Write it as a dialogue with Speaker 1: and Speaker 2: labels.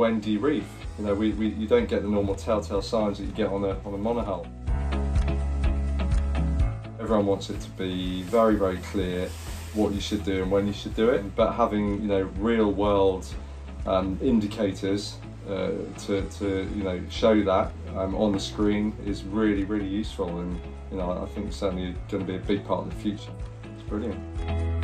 Speaker 1: Wendy reef? You know, we, we, you don't get the normal telltale signs that you get on a, on a monohull. Everyone wants it to be very, very clear what you should do and when you should do it, but having, you know, real world um, indicators uh, to, to, you know, show that um, on the screen is really, really useful and, you know, I think it's certainly going to be a big part of the future. It's brilliant.